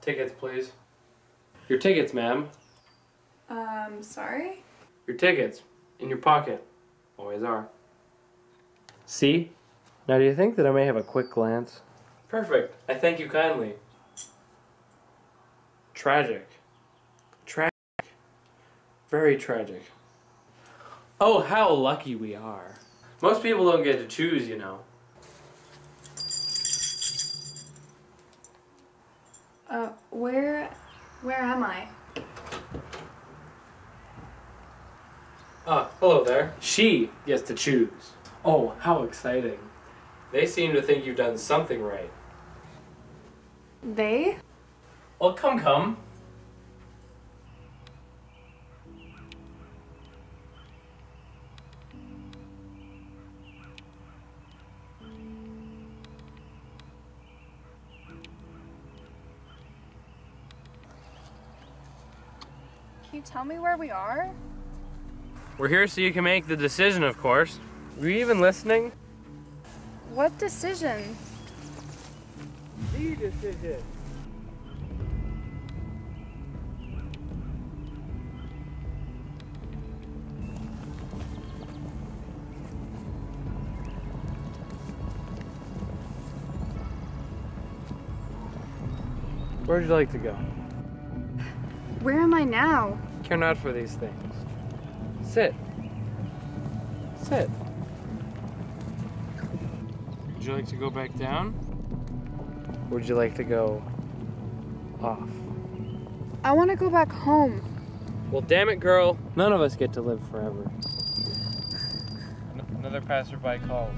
Tickets, please. Your tickets, ma'am. Um, sorry? Your tickets. In your pocket. Always are. See? Now, do you think that I may have a quick glance? Perfect. I thank you kindly. Tragic. Tragic. Very tragic. Oh, how lucky we are. Most people don't get to choose, you know. Uh, where, where am I? Ah, hello there. She gets to choose. Oh, how exciting. They seem to think you've done something right. They? Well, come, come. Can you tell me where we are? We're here so you can make the decision, of course. Were you even listening? What decision? The decision. Where'd you like to go? Where am I now? Care not for these things. Sit. Sit. Would you like to go back down? Would you like to go off? I want to go back home. Well, damn it, girl. None of us get to live forever. Another passerby calls.